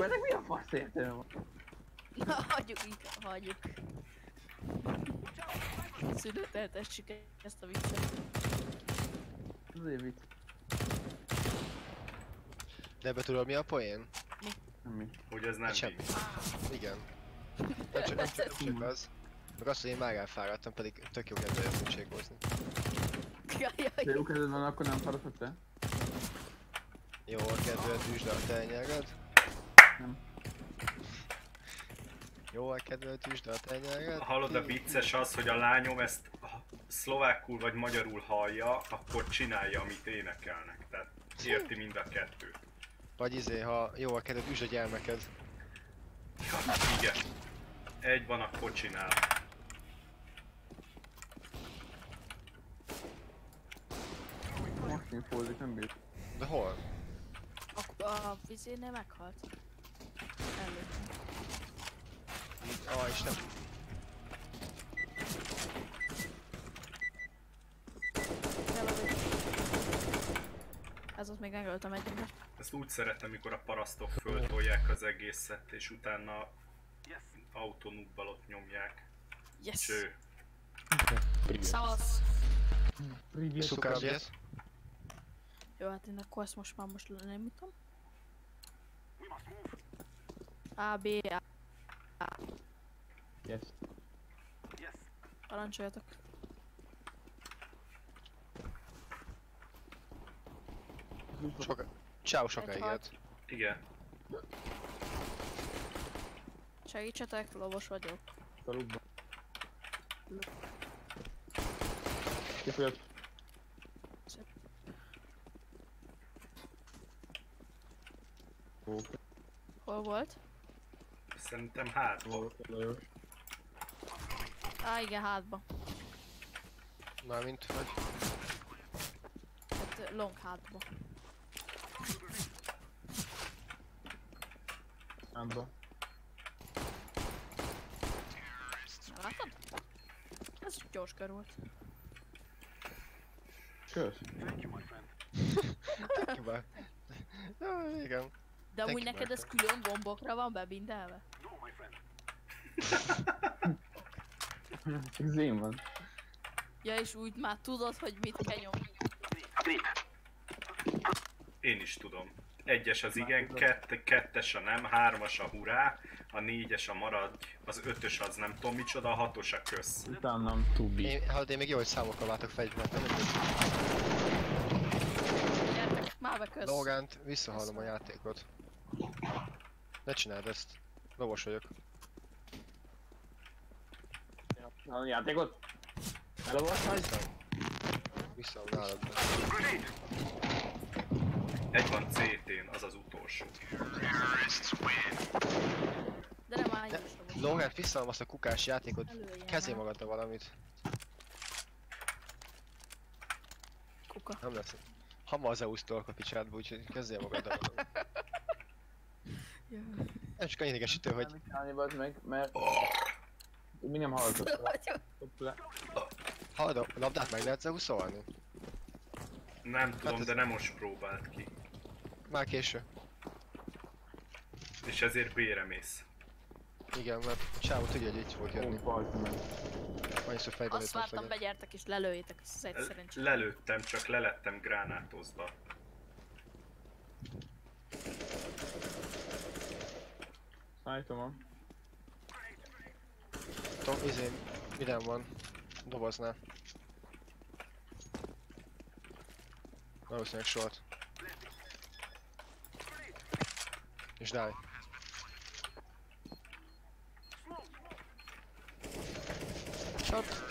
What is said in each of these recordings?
Akkor ennek mi a fasz értelme van? Na, hagyjuk inkább, hagyjuk. Szülőteltessük ezt a viccet. Azért vicc. De ebbe tudod mi a poén? Semmi. Hogy ez nem Hát semmi. Igen. Nem csak, nem csak, nem csak az. Meg az, hogy én már elfáradtam, pedig tök jó kedve. Jaj, De jaj. jó kezed van, akkor nem fáradhat te? Jó, a kedved, üsd a tenyered. Nem. Jó, a kedved, üsd a tenyered. Hallod, a vicces az, hogy a lányom ezt szlovákul vagy magyarul hallja, akkor csinálja, amit énekelnek. Tehát érti mind a kettőt. Vagy izé, ha jó a kedved, üsd a gyermeked. Ja, igen. Egy van, akkor csinál. Most infózik, nem bír. De hol? A, a vizénél meghalt. Előttem. Ah, Isten. Eladom. Ez ott még megöltem egyet. Ezt úgy szeretem, mikor a parasztok föltolják az egészet, és utána autonúbbal ott nyomják. Yes! Cső. Szavasz! Szukás, gyersz? Jó, hát én akkor ezt most már most nem jutom. A, B, A. Yes. Parancsoljatok. Soka... Ciao sokáig. Igen. Segítsetek, lovos vagyok. Szalukba. Kifolyott. Ó, Hol volt? Szerintem hátba. ó, Lajos. Á, igen, hátba. Mármint, hogy... Hát long hátba. Hátba. Látod? Ez gyors kör volt. Kösz. Ja, igen. De amúgy Thank you, neked ez külön gombokra van bebindelve? Csak zém van. Ja, és úgy már tudod, hogy mit kell nyomni. Én is tudom. Egyes az igen, kett, kettes a nem, hármas a hurrá, a négyes a maradj, az ötös az nem tudom micsoda, a hatos a kösz. Utánam tubi. Én, hát én még jó, hogy számokkal látok fegyvert, nem mindegy. Gyertek, már bekösz. Logánt, visszahallom a játékot. Ne csináld ezt. Lovos vagyok. A játékot? Vagy? Visszahallom nálad. Egy van CT-n, az az utolsó. De nem áll Ne-. Logánt, visszahallom azt a kukás játékot. Kezé magadra valamit. Kuka. Nem lesz. Hamar Zeus-tól a picsádba, úgyhogy kezdjél magadra valamit. Jaj. Nem csak annyi idegesítő, hogy meg, mert... Mi nem le. hallod, a labdát meg lehet Zeus-olni? Nem tudom, ez- de nem most próbált ki. Már késő. És ezért B-re mész. Igen, mert csávó tudja, hogy itt fog jönni. Annyiszor fejbe Azt vártam, begyertek és lelőjétek, ez egy szerencsé. Lelőttem, csak lelettem gránátozva. A... Tom, izé, minden van. Doboznál. Valószínűleg short. És die. Short.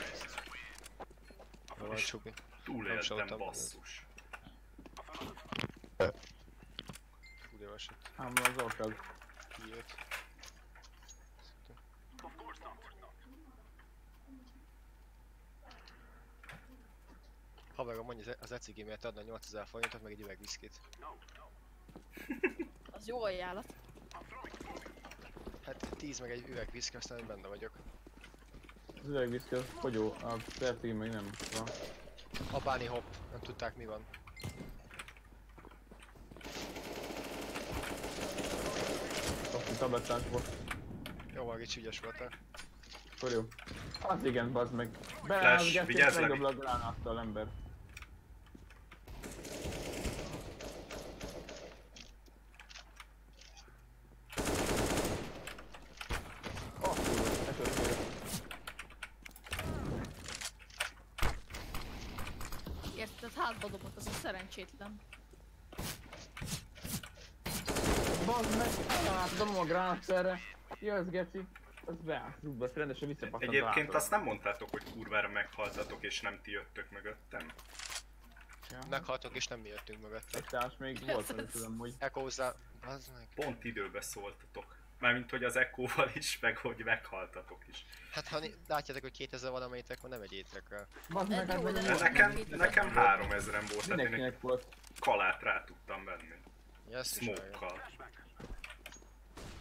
Jó van, csubi. Túléltem, basszus. Fú, de esett. Ám az orkád. Kijött. Haverom, mondja az- az ecigémért adna 8000 forintot, meg egy üveg viszkit. Az jó ajánlat. Hát 10 meg egy üveg viszki, aztán benne vagyok. Az öreg viszki az fogyó, a szertég még nem van. A báni hopp, nem tudták mi van. tablettás volt. Jó, van, Ricsi, ügyes voltál. Jó. Az igen, bazd meg. Flash, Beállgatják, vigyázz, Levi. megdob a gránáttal ember. Oh, kurva, esett még. Érted, hátba dobott az a szerencsétlen. Bazd meg, dobom a gránát erre. Jössz geci. Az útba, azt rendesen visszapattant Egyébként azt nem mondtátok, hogy kurvára meghaltatok és nem ti jöttök mögöttem. Meghaltunk és nem mi jöttünk mögötte. Egy társ még volt, nem tudom, hogy... Az meg. Pont időbe szóltatok. Mármint, hogy az Echo-val is, meg hogy meghaltatok is. Hát ha látjátok, hogy 2000 valamelyik, akkor nem egyétek rá. Bazd meg, hát Jó, de nekem, nekem ezer. 3000 volt, tehát én egy volt. kalát rá tudtam venni. Ja. Smoke-kal.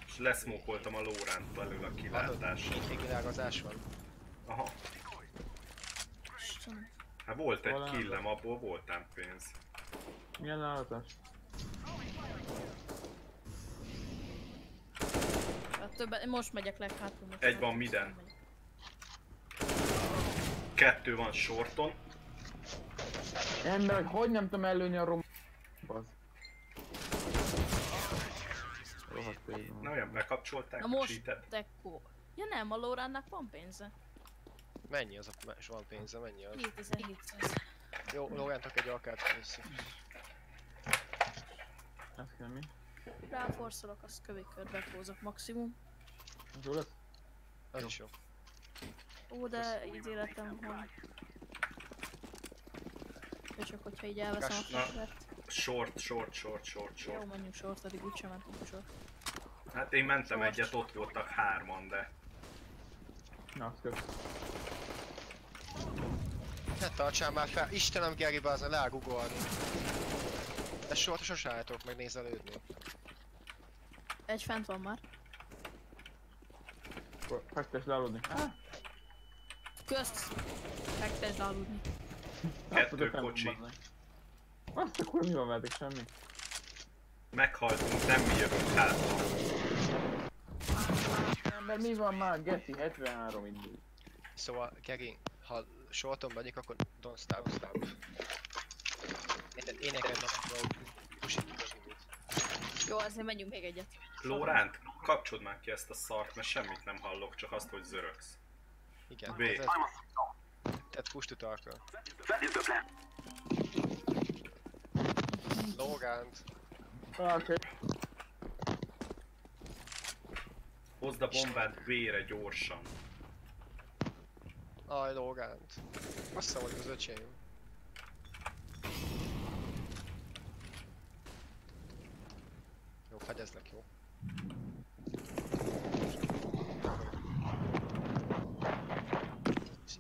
És leszmokoltam a Lóránt belül a kilátásra. Hallod, végigvilágozás van. Aha. Hát volt egy killem, abból voltám pénz. Milyen lehetás? Többen, most megyek leghátul. most Egy van megyek. Kettő van shorton. Ember, hogy nem tudom előni a rom... Van. Na olyan, bekapcsolták Na a most, cheatet. Dekko. Ja nem, a Lóránnak van pénze. Mennyi az a... van pénze, mennyi az? 2700. Jó, lógántok egy alkát össze. Ez kell mi? Ráforszolok, azt kövékört bepózok maximum. Ez jó lesz? Az Jó. is jó. Ó, de így életem van. Jó, csak hogyha így elveszem a Na. fegyvert. Short, short, short, short, Jó, short. menjünk sort, addig úgysem mentünk sort. Hát én mentem Short. egyet, ott voltak hárman, de Na, kösz. Ne tartsál már fel! Istenem, Geri, bazen, le googolni. De soha sose álltok meg nézelődni. Egy fent van már. Fektes le aludni. Közt! Fektes aludni. Kettő azt a kocsi. Azt akkor mi van veletek? Semmi. meghaltunk, nem mi jövünk hátra. Ember, mi van már? Geci, 73 indul. Szóval, Geri, ha shorton megyek, akkor don't stop, stop. Érted, énekelj az időt. Jó, azért menjünk még egyet. Lóránt, kapcsold már ki ezt a szart, mert semmit nem hallok, csak azt, hogy zörögsz. Igen, B. ez- Tehát push to Logánt. Ah, Oké. Hozd a bombát B-re gyorsan. Aj, Logánt. Azt hiszem, hogy az öcsém. Jó, fedezlek, jó.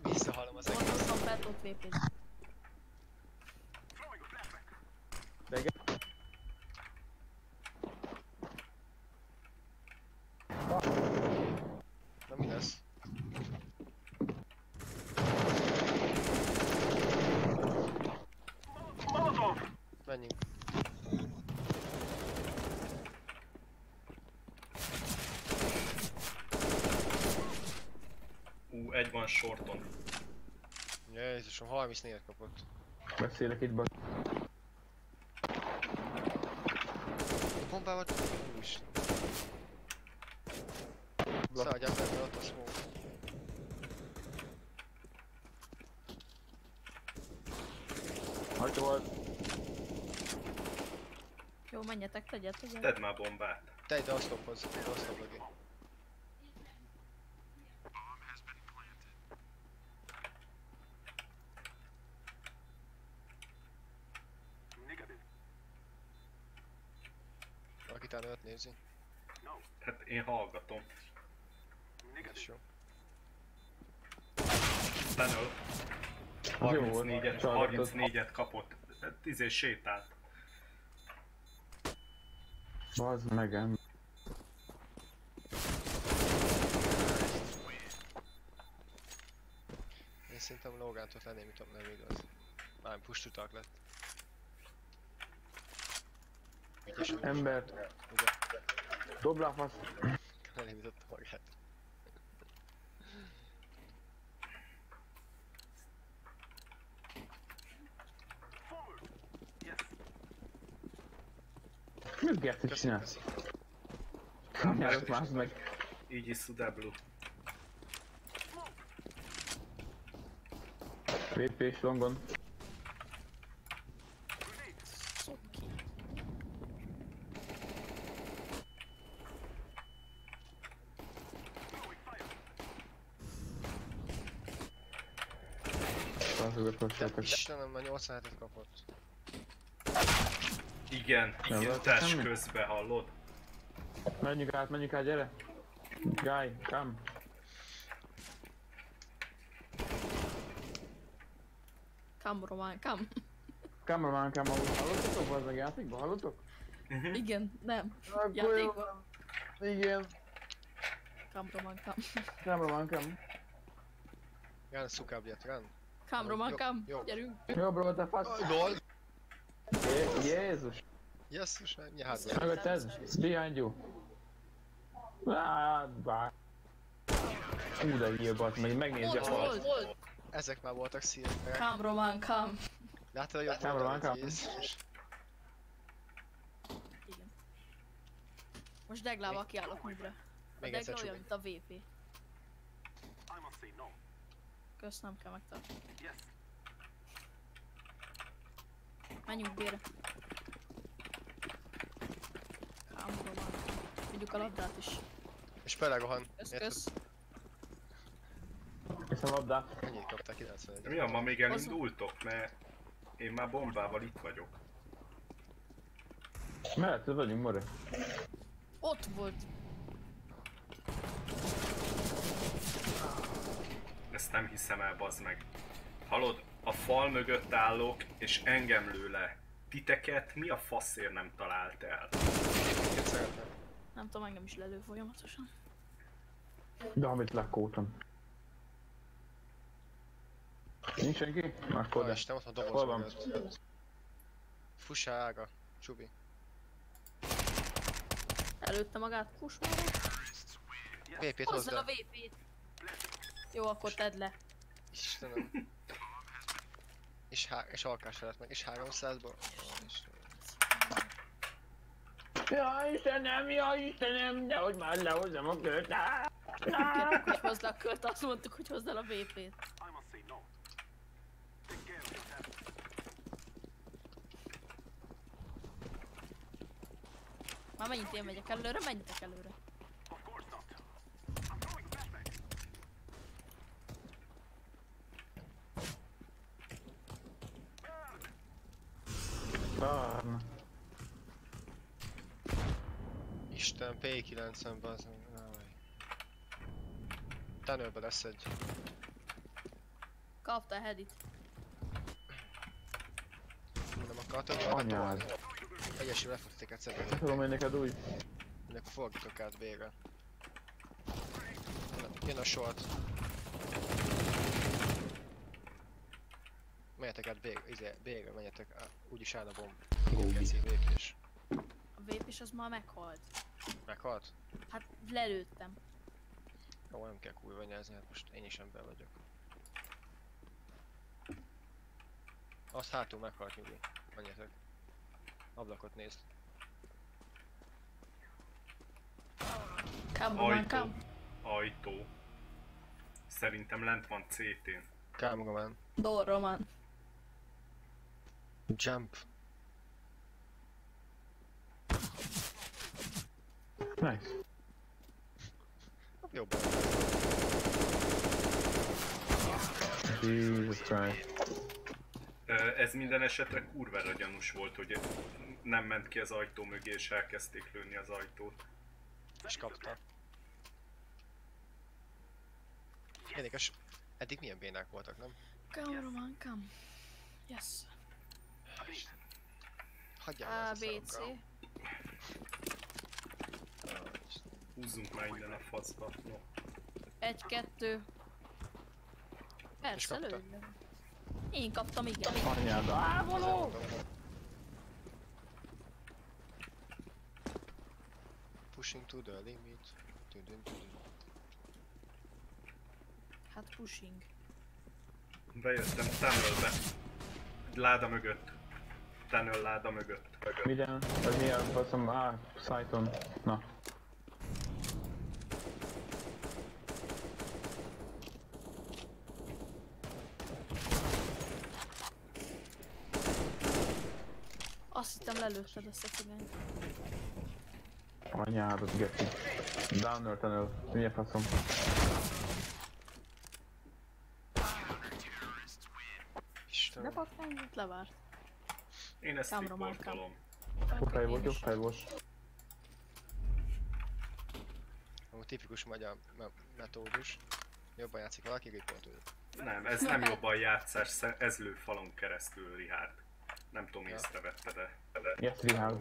Visszahallom az egész. Bent, ott vp De ge- Na mi lesz? Menjünk. Ú, egy van shorton. Jézusom, 34 kapott. Beszélek itt, bazd. Bombával... Úristen. Szaladjál benne, ott a smoke. Hagyja volt. Jó, menjetek, tegyet, tegyet. Tedd már bombát. Te ide oszlophoz, ide oszlop mögé. Valaki talán őt nézi. Hát én hallgatom. Ez jó. Tunnel. Az jó volt. 34-et, Csalgatott. 34-et kapott. Izé sétált. Bazd meg, em. Én szerintem Logántot lenémítom, nem igaz. Már talk lett. Ember. Ugye? Dobd le a fasz. Elindította magát. Mit gesztit Köszi, csinál? köszi. Nyelvet más meg. Így is Sudablu. VP-s longon. Istenem, már 87 et kapott. Igen, intás semmi? közbe hallod? Menjünk át, menjünk át, gyere! Guy, come! Come, Román, come. Cameraman, come! Hallottatok az a játékban? Hallottok? Mhm. Igen, nem. Játékban. Igen. Come, Román, come. Cameraman, come! Rán szukábját, rán. Come, Román, come. Gyerünk. Jó, bro, te fasz! Gól! Jé- Jézus! Jesszus, mi hátba. Mögötted? Behind you! Ah, bár. Ú, de hülye meg megnézi a Ott fal. volt. Ezek már voltak szívek. Come, Román, come. Kámra van, oldalt? kámra. Jézus. Igen. Most deglával kiállok midre. A Még egyszer csubi. mint a VP. Kösz, nem kell megtartani. Menjünk bére. Vigyük a labdát is. És Pelegohan. Kösz, kösz. És a labdát. Ennyit kaptál 91. Mi van, ma még elindultok? Mert én már bombával itt vagyok. Mellette vagyunk, more. Ott volt. Ezt nem hiszem el, bazd meg. Hallod, a fal mögött állok, és engem lő le. Titeket mi a faszért nem talált el? Mit szeretném? Nem tudom, engem is lelő folyamatosan. De amit lekótam. Nincs senki? Akkor de. Isten, ott Hol doboz van? mögött. Fusága. Csubi. Előtte magát kusmára. VP-t Hozzá a. VP-t. Jó, akkor tedd le. Istenem. És, há- és alkás lett meg. És 300-ból. Ó, Istenem. Ja Istenem, ja Istenem, de hogy már lehozzam a kört. Kérlek, hogy hozd a kört, azt mondtuk, hogy hozd el a VP-t. Már mennyit én megyek előre, menjetek előre. Bárna. Isten, P90 bazd meg. Aj. Tunnelbe lesz egy. Kapta a headit. Nem akartad? Anyád. Egyesül lefogték egy szedni. Tudom én neked úgy. Ennek fordítok át végre. Jön a short. Menjetek át B, izé, B-re menjetek át. Úgyis áll a bomb. VP-s. A vp is az már meghalt. Meghalt? Hát lelőttem. Jó, nem kell kurva nyelzni, hát most én is ember vagyok. Az hátul meghalt nyugi. Menjetek. Ablakot nézd. Come, Ajtó. come. Ajtó. Szerintem lent van CT-n. Cameraman. Door, Roman. Jump. Nice. Jobb. Jesus Christ. Ez minden esetre kurvára gyanús volt, hogy nem ment ki az ajtó mögé, és elkezdték lőni az ajtót. És kapta. Érdekes. Eddig milyen bénák voltak, nem? Come, Roman, come. Yes. Hagyjál A, B, C. Húzzunk már innen a faszba. No. Egy, kettő. Persze, le. Én kaptam, igen. Anyád. Á, való! Pushing. to the limit. Tudun, tudun. Hát pushing. Bejöttem tunnelbe. Láda mögött. Tunnel láda mögött. Minden, vagy mi a faszom, á, Cyton. Na. Azt hittem lelőtted ezt a cigányt. Anyádat, geci. Downer tunnel, milyen faszom. De Istenem. patkányot levárt. Én ezt riportolom. Fej volt. Amúgy tipikus magyar me- metódus. Jobban játszik valaki, riportolja. Nem, ez nem jobban játszás, ez lő falon keresztül, Richard. Nem tudom, Ja. észrevette, de... de... Yes, we have.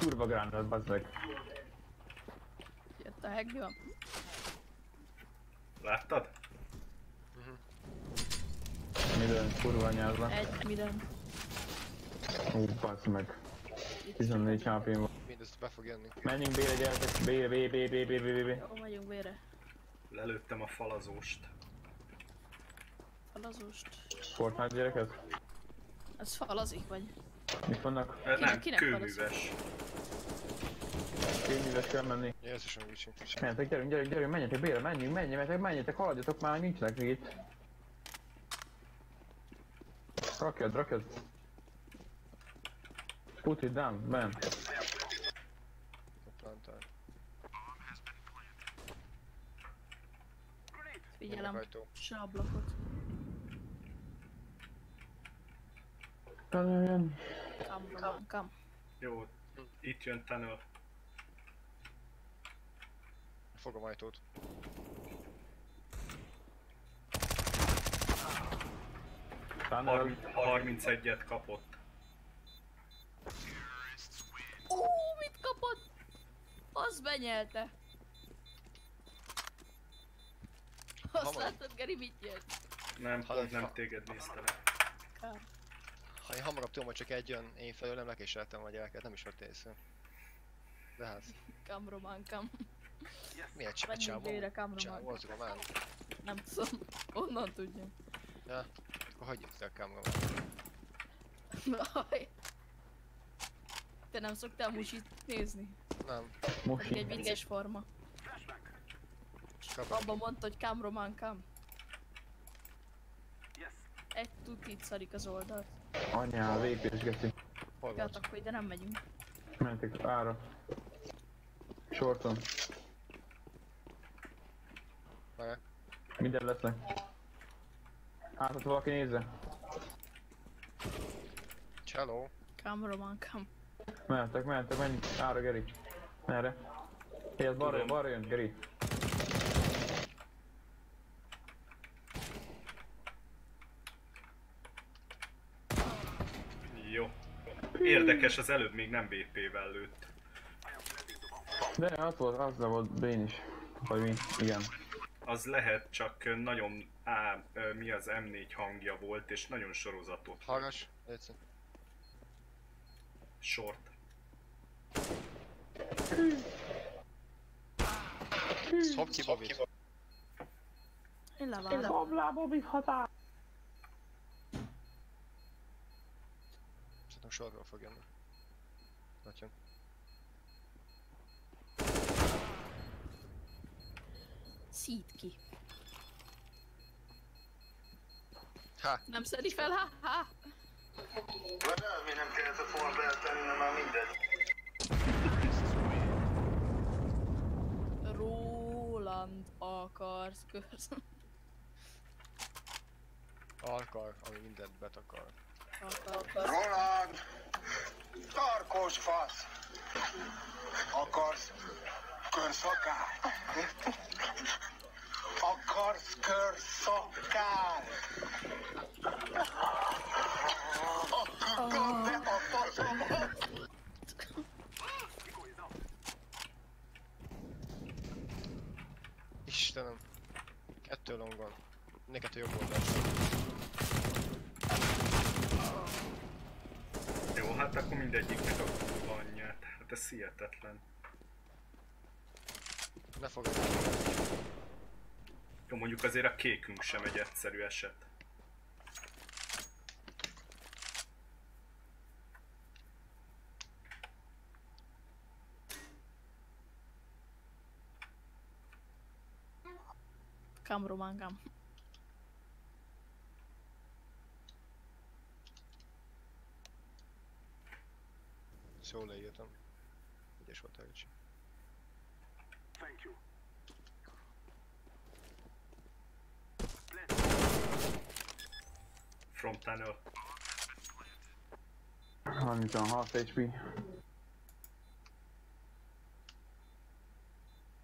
Kurva gránát, bazd meg. Jött a heggi van. Láttad? Minden kurva anyázva. Egy minden. Ú, bazd meg. 14 hp van. Mindezt be fog jönni. Menjünk B-re gyerekek, B-re, B, B, B, B, B, B, B. Jó, megyünk vére. Lelőttem a falazóst. Falazóst. Fortnite gyerekek? Ez falazik vagy? Mit vannak? Ö, Nem, kinek kőműves. Kényűves kell menni. Jézusom, Vicsi. Menjetek, gyerünk, gyerünk, gyerünk, menjetek B-re, menjünk, menjetek, menjetek, haladjatok már, nincsenek még itt. Rakjad, rakjad. Put it down, man. A plantál. Figyelem. Se ablakot. Jön. Kam, kam, kam. Jó, itt jön tunnel. Fogom ajtót. Tunnel. 31-et kapott. Ó, mit kapott? Az benyelte. Azt Hamar. látod, Geri, mit nyert? Nem, Ha- pont nem ha- téged néztelek. Kár. Ha én hamarabb tudom, hogy csak egy jön én felőlem, lekéseltem a gyereket, nem is vett észre. De hát, Kam, román, kam. milyen csá- csávó? Kam, Csávó román. az román. Nem tudom. Onnan tudjam. Ja, akkor hagyjuk el kamra. Aj. Te nem szoktál musit nézni? Nem, Pedig egy vicces forma. Abban mondta, hogy kam, román, kam. Egy tutit szarik az oldalt. Anyá, lépés, geci. Hát volt? akkor ide nem megyünk. Mentek ára. Shorton. Várj. Minden lesznek. Hátat valaki nézze. Csáló. Kam, román, kam. Mehetek, mehetek, menj. Ára, Geri. Merre? Hé, ez balra, Tudom. balra jön, Geri. Jó. Érdekes, az előbb még nem BP-vel lőtt. De az volt, az volt Bén is. Vagy mi? Igen. Az lehet, csak nagyon á, mi az M4 hangja volt, és nagyon sorozatot. Hallgass. Légy Short. Szop ki Bobit. Én levárom. Bablá, Bobby, határ! Szerintem sorról fog jönni. Nagyon. Szít ki. Ha! Nem szedi fel, ha, ha. Nem, én nem kellett volna beletenni, mert már mindegy. Roland akarsz köz. Alkar, ami mindent betakar. Akarsz. Roland! Tarkos fasz! Akarsz körszakát? Akarsz körszakát? Akkor be a faszomat! Istenem. Kettő longon. Neked a jobb oldal. Jó, hát akkor mindegyiknek a kurva anyját. Hát ez hihetetlen. Ne fogod. Jó, mondjuk azért a kékünk sem egy egyszerű eset. Kam Ezt jól leírtam. Ügyes volt Ricsi. From tunnel. 36 HP.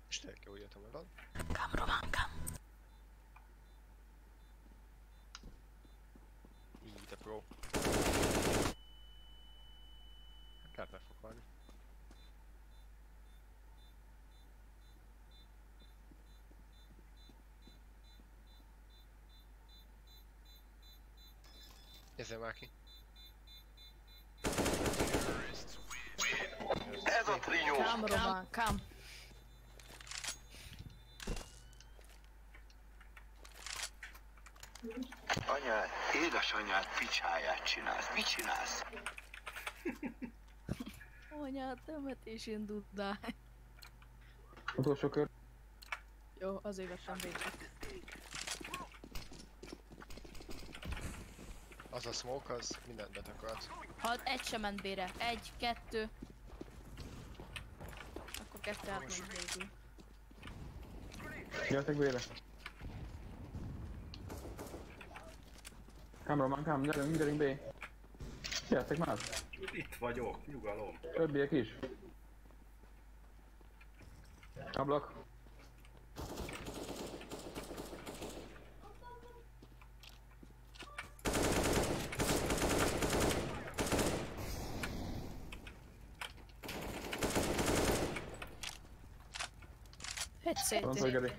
És tényleg jól írtam magad. Kam román, kam. Így, de pro. Kár meg fog halni. Nézzél már ki. Ez a trió. Kam román, kam. Anyád, édesanyád picsáját csinálsz. Mit csinálsz? Anyád, temetésén dudáj. Utolsó kör. Jó, azért vettem végig. Az a smoke, az mindent betakart. Ha egy sem ment bére. Egy, kettő. Akkor kettő átment végül. Gyertek vére. Cameraman, cam, gyerünk, gyerünk B. Gyertek már. Itt vagyok, nyugalom. Többiek is. Ablak. Szét. Geri.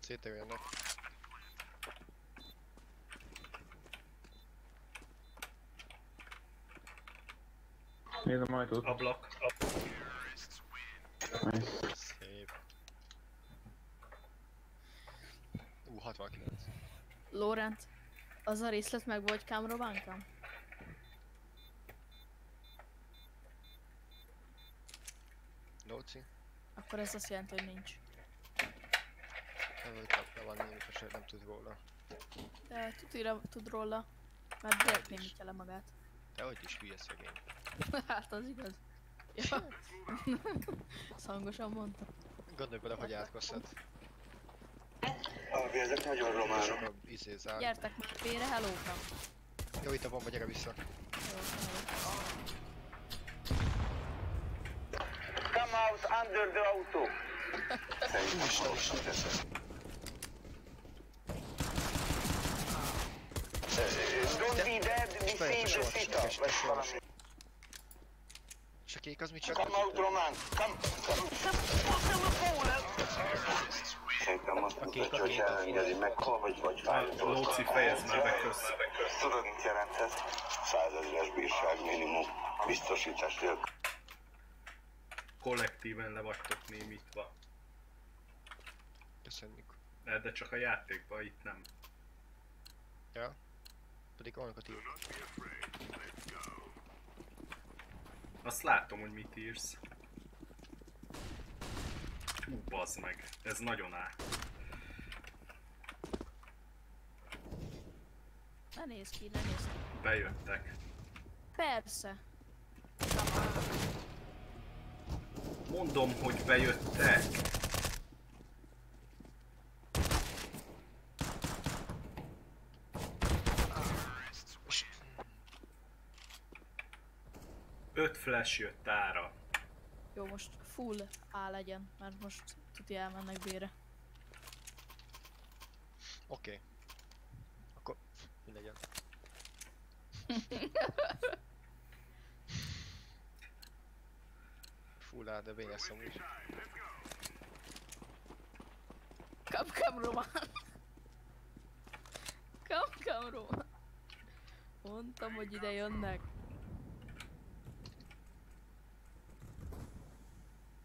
Szétterülnek. Nézem a ajtót. Ablak. Nice. Szép. Ú, 69. Lorent, az a részlet meg vagy kam román, Lóci. Akkor ez azt jelenti, hogy nincs. Nem kapja van némi, hogy nem tud róla. De tudira, tud róla, mert direkt némítja le magát. De hogy is hülye szegény. hát az igaz. Ja. Szangosan mondta. Gondolj bele, hogy átkoszhat. Alvi, ezek nagyon És románok. Gyertek már félre, hello. Jó, itt a bomba, gyere vissza. Jó, hello. Come out under the auto. Szerintem most teszed. Don't be dead, be save the sita. és a kék az mit csak? Come out, Roman. Come, come. Szerintem azt mutatja, hogy elengedi meg, hol vagy, vagy fájtól. Lóci, fejezd már be, kösz. Tudod, mit jelent ez? Százezres bírság minimum. Biztosítás nélkül. Kollektíven le vagytok némítva. Köszönjük. De de csak a játékban, itt nem. Ja. Pedig olyankat ír. Azt látom, hogy mit írsz. Hú, bazd meg. Ez nagyon á. Ne nézz ki, ne nézz ki. Bejöttek. Persze. Mondom, hogy bejöttek. Öt flash jött ára. Jó, most full A legyen, mert most tuti elmennek bére. Oké. Okay. Akkor mi legyen? Full de B lesz amúgy. come Roman. Come, come Roman. Mondtam, hogy ide jönnek.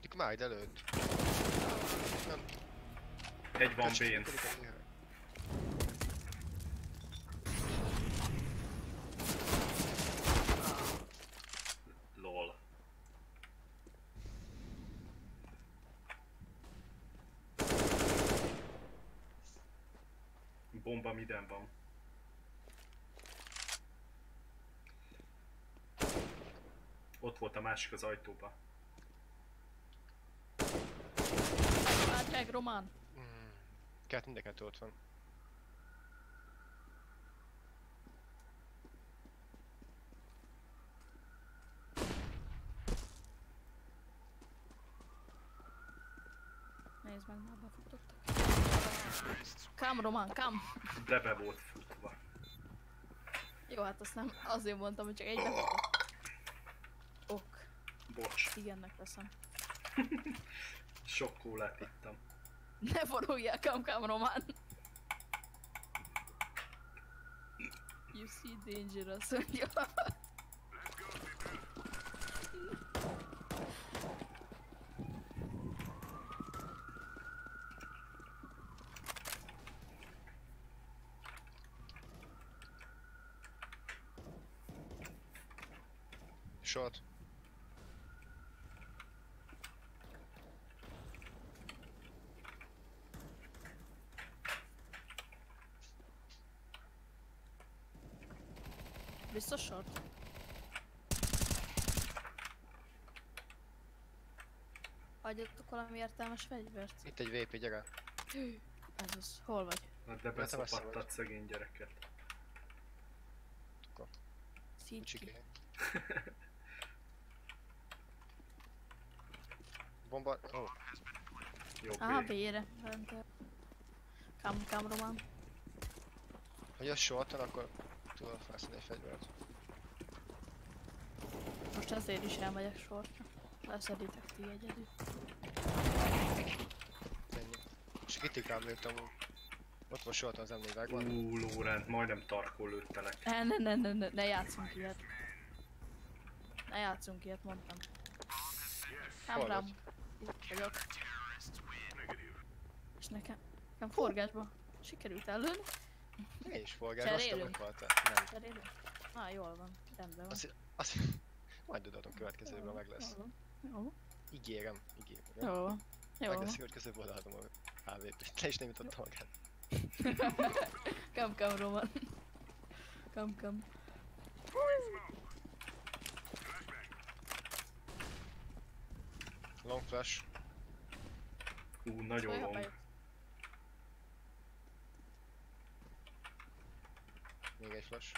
Ők már előtt. Nem. Egy van bén. pedig a néha. Lol. Bomba minden van. Ott volt a másik az ajtóba. Várd meg, Roman. Mm. Kert mind a kettő ott van. Nézd meg, már befutottak. Come, Roman, come. De be volt futva. Jó, hát azt nem azért mondtam, hogy csak egy befutott. Ok, Bocs. igennek veszem. Sok kólát ittam. Ne forulják, come, come, Roman. You see dangerous, mondja. Short. Biztos sort? Adjatok valami értelmes fegyvert. Itt egy VP, gyere. Ez az. Hol vagy? Na, De vagy. szegény gyereket. Ki. Bomba... Oh, Jó, B. B-re. Kam, kam, Roman. ha jössz shorton, akkor tudod felszállni egy fegyvert. Most ezért is elmegyek sortra. Leszeditek ti egyedül. Ennyi. És kritikám lőtt amúgy. Ott van shorton az M4 megvan. Ú, Lórent, majdnem tarkó lőttelek. Ne, ne, ne, ne, ne, ne játszunk ilyet. Ne játszunk ilyet, mondtam. Hol Kam, kam. Vagyok. És nekem, nekem forgásba sikerült ellőni. Ne is forgás, Cserélünk? meghaltál. Nem. Cserélünk? Á, jól van. Rendben van. Azt, azt, majd tudod, a következőben meg lesz. Jól van. Ígérem, ígérem. Van. Jól Meg lesz, hogy közben odaadom a HVP-t. Le is nem jutott magát. Come, come, Roman. Come, come. Long flash. Ú, nagyon Olyan long. Még egy flash.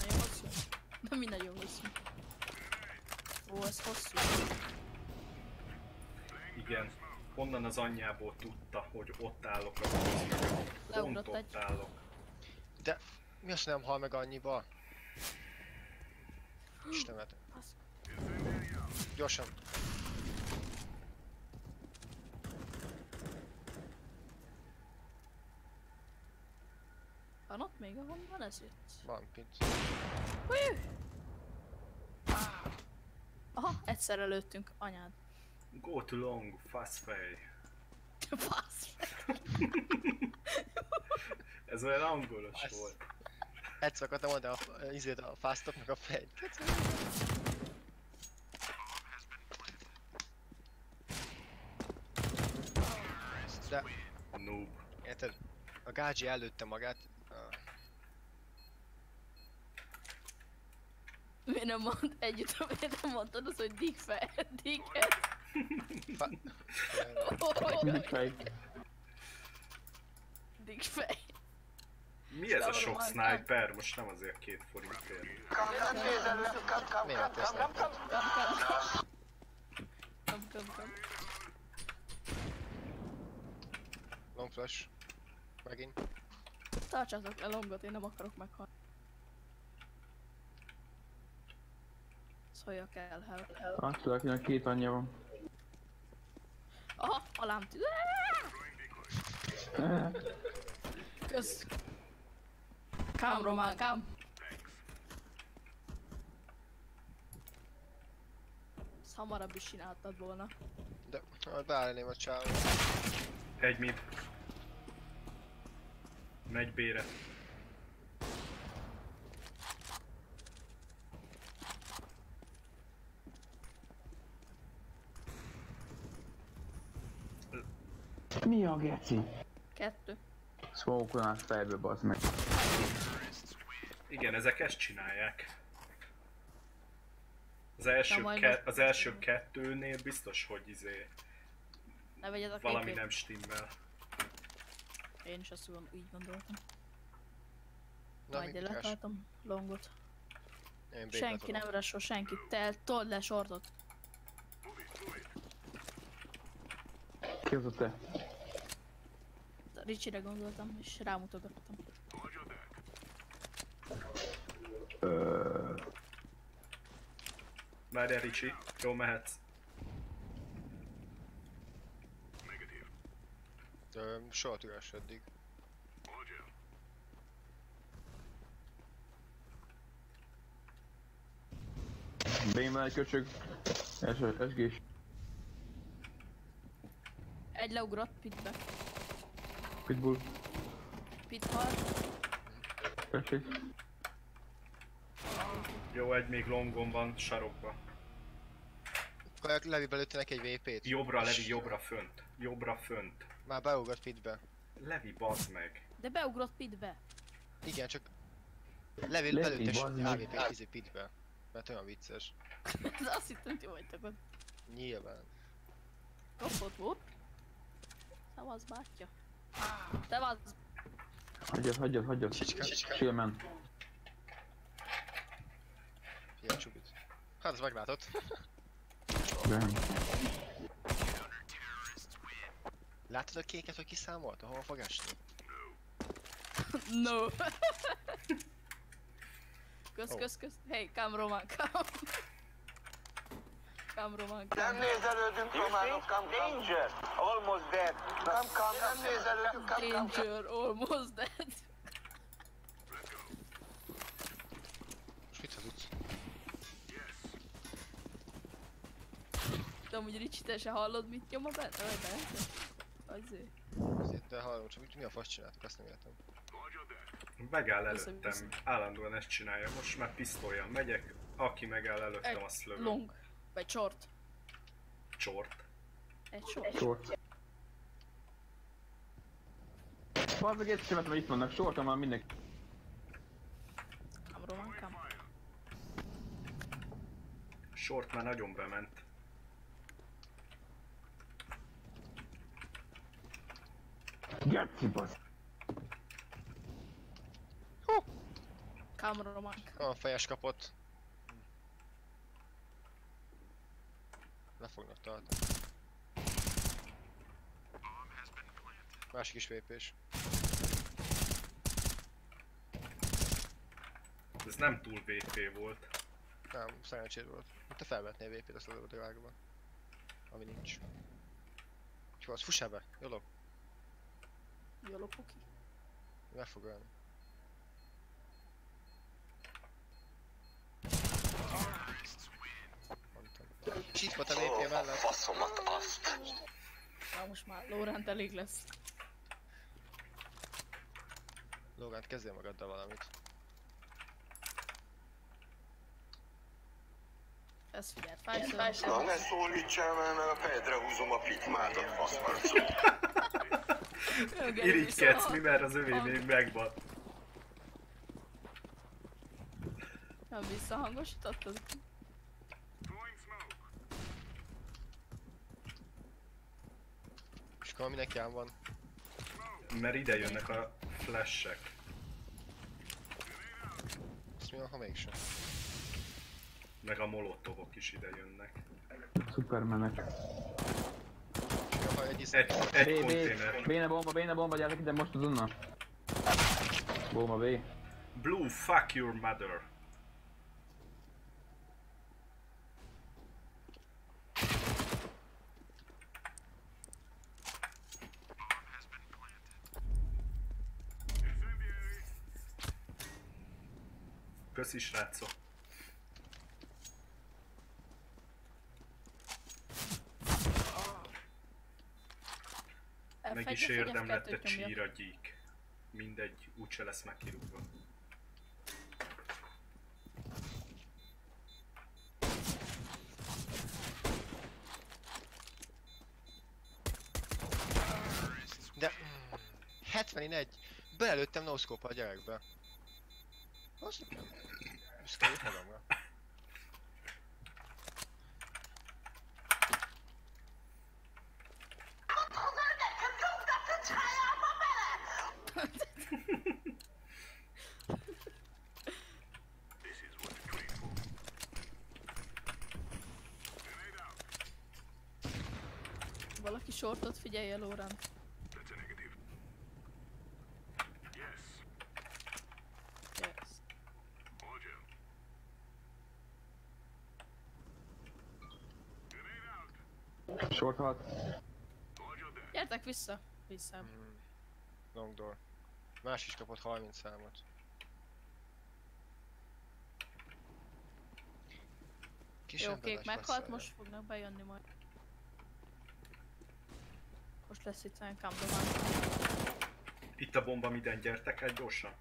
Nagyon hosszú. Nem mi nagyon hosszú. Ó, ez hosszú. Igen. Onnan az anyjából tudta, hogy ott állok a. Pont ott egy. állok. Mi azt nem hal meg annyiba? Istenet. Gyorsan. Van ott ez jött? Van pint. Hú! Aha, egyszer előttünk, anyád. Go to long, fast fej. Fasz. Ez olyan angolos Fasz. volt. Egyszer akartam mondani a, a, izét a fastop meg a fej. De, Noob. érted? A gágyi előtte magát. ah, Miért nem mond együtt, miért nem mondtad az, hogy dig fel, diget? Fa... Mit fej? Dig fej. Mi ez a sok sniper? Most nem azért két forintért. Miért ezt nem? Kam, kam, kam. Long flash. Megint. Tartsátok le longot, én nem akarok meghalni. Szóljak el, hell. Azt akinek két anyja van. Aha, alám tűz. Kösz. Kám, Román, kám. Ezt hamarabb is csináltad volna. De majd beállném a csávó. Egy mid. Megy bére. Mi a geci? Kettő. Smoke-olás fejbe, bazd meg. Igen, ezek ezt csinálják. Az első, ke- az első kettőnél biztos, hogy izé Ne vegyed a valami képét. nem stimmel. Én is azt így gondoltam. Na, Majd letartom longot. Én Senki nem resol, senki. Te told le sortot. Ki az a te? Ricsire gondoltam, és rámutogattam. Ö... Várjál Ricsi, jó mehetsz. Ö, Soha üres eddig. Egy köcsög. Esgés. Egy leugrott pitbe. Pitbull. Pit hal. Tessék. Jó, egy még longon van, sarokba. Akkor Levi belőtte neki egy VP-t. Jobbra, Levi, jobbra, fönt. Jobbra, fönt. Már beugrott pitbe. Levi, bazd meg. De beugrott pitbe. Igen, csak... Levi Levi, belőtte és. AVP izé pitbe. Mert olyan vicces. De azt hittem, hogy ti vagytok ott. Nyilván. Kapott volt. Szavaz, bátya. Te vagy. Hagyjad, hagyjad, hagyjad. Csicska. Silmen. Ilyen csubit. Hát az meglátott. Nem. Látod a kéket, hogy kiszámolt? Hol fog esni? No. Kösz, Oh. kösz, kösz. Hey, come Roman, come. Come Roman, Nem come. nézelődünk, románok, come, come. Danger, almost dead. Come, come, nem nézelődünk, come, come, come. Danger, almost dead. Most mit hazudsz? De amúgy Ricsi, te se hallod, mit nyom a benne? Vagy benne? Azért. Azért, de hallom, csak mi a fasz csináltuk, azt nem értem. Megáll előttem. Állandóan ezt csinálja. Most már pisztolyan megyek. Aki megáll előttem, azt lövöm. Long. Vagy short. Csort. Egy short. Short. Bazd meg egyszer mert itt vannak, sortam már mindenki. Come Roman, come. Short már nagyon bement. Geci. Come Roman, come. Olyan fejes kapott. Le fognak tartani. Másik is VP-s. Ez nem túl VP volt. Nem, szerencséd volt. Te felvetnél VP-t azt az világban. Ami nincs. Ki az? Fussál be! Jólok! Jolo puki. Meg fog ölni. Mondtam. És itt volt a VP mellett. Faszomat azt. Na most már Laurent elég lesz. Logant, kezdjél magaddal valamit. Ez figyeld, fájszor. Na, ne szólítsál már, mert a fejedre húzom a pitmádat, faszmarcot. Irigykedsz, mi mert az övé még megvan. Nem visszahangosítottad? És akkor mindenki ám van. Mert ide jönnek a flashek. Azt mi van, ha mégsem? Meg a molotovok is ide jönnek. Egy izé... Egy, egy B, B, konténer. béne bomba, béne bomba, gyertek ide most azonnal. Bomba B. Blue, fuck your mother. Köszi srácok. Meg is F1-et, vagy érdem lett a F2-t nyomja? csíra gyík. Mindegy, úgyse lesz megkirúgva. De... Mm, 71. Belelőttem no a gyerekbe. Az nekem. Büszke vagyok magamra. Valaki shortot figyelje, Lórán. Yes. Short halt. Gyertek vissza. Vissza. Mm. Long door. Más is kapott 30 számot. Kis Jó, kék meghalt, most fognak bejönni majd. Most lesz itt olyan cameraman. Itt a bomba minden, gyertek el gyorsan.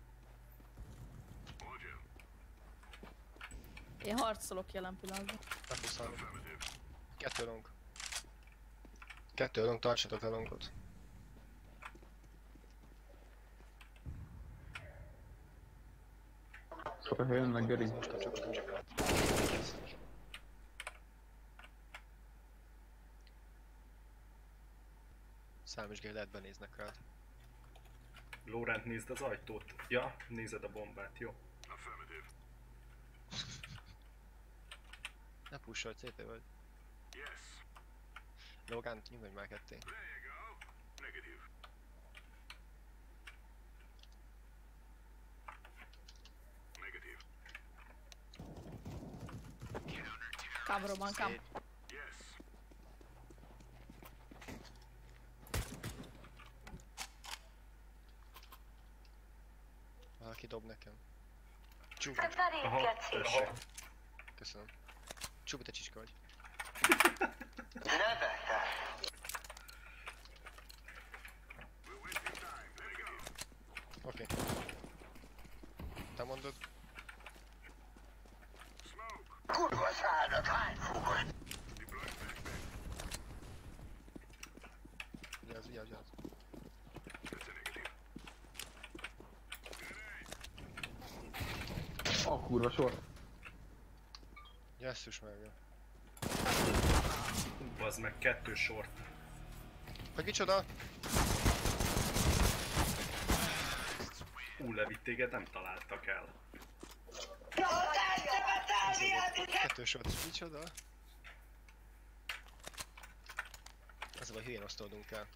Én harcolok jelen pillanatban. Lepuszálok. Kettő long. Kettő long, tartsatok a longot. Szóval. Most kapcsolok a Számos lehet benéznek rád. Lórent nézd az ajtót. Ja, nézed a bombát, jó. Ne pusolj, CT vagy. Logan, nyugodj már ketté. Cameraman, cam. Szét. Valaki dob nekem. Csubi, köszönöm. Csubi, te csicska vagy. Rebecca. Oké. Te mondod? Kurva szádat, hány fog? Vigyázz, vigyázz, vigyázz. A kurva short. Jesszus meg. Az meg kettő sort. Hogy micsoda? Ú, levitt téged nem találtak el. Kettős volt. Micsoda? Ez a baj, hülyén osztódunk el.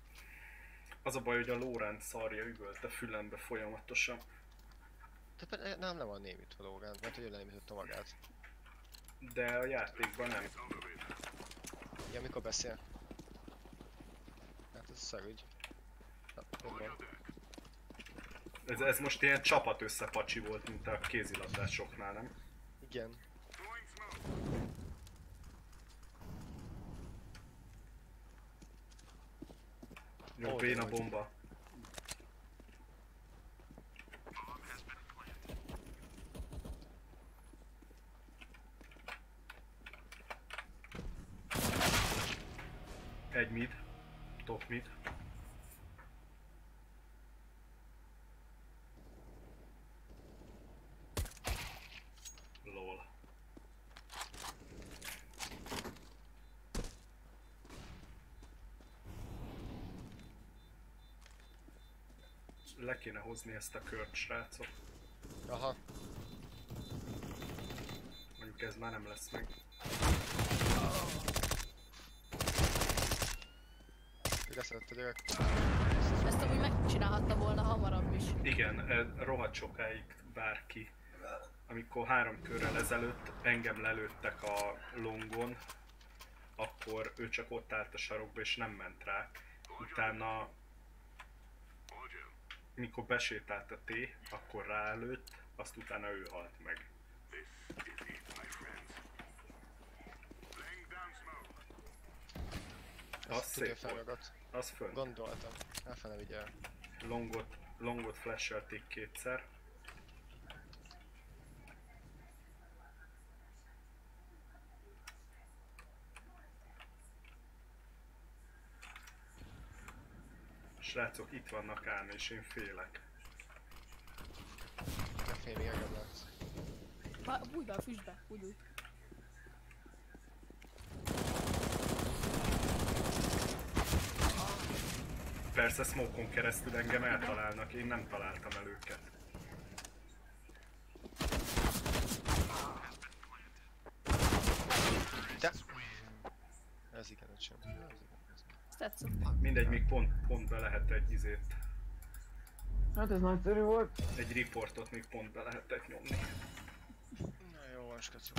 Az a baj, hogy a Lórent szarja üvölt a fülembe folyamatosan. De pe- nem, nem van némit a Logan, mert hogy ő lenémította magát. De a játékban nem. Ja, mikor beszél? Hát ez szarügy. Gondolom. Ez, ez most ilyen csapat összepacsi volt, mint a kézilabdásoknál, nem? Igen. Jó, Hol béna vagy? bomba. Egy mid. Top mid. Lol. Le kéne hozni ezt a kört, srácok. Aha, Mondjuk ez már nem lesz meg. Leszedett a gyerek. Ezt amúgy megcsinálhatta volna hamarabb is. Igen, rohadt sokáig bárki. Amikor három körrel ezelőtt engem lelőttek a longon, akkor ő csak ott állt a sarokba és nem ment rá. Utána, mikor besétált a T, akkor ráelőtt, azt utána ő halt meg. Az Azt szép volt. Az fönt. Gondoltam. Elfele vigyel. Longot, longot flashelték kétszer. Srácok, itt vannak ám, és én félek. Te fél még engem látsz. Ha, Bújj be a füstbe, úgy úgy. Persze smoke keresztül engem eltalálnak, én nem találtam el őket. De! Ez igen. Ez. Ezt tetszett. Mindegy, még pont, pont be lehet egy izét, Hát ez nagyszerű volt. egy riportot még pont be lehetett nyomni. Na jó van, skacok.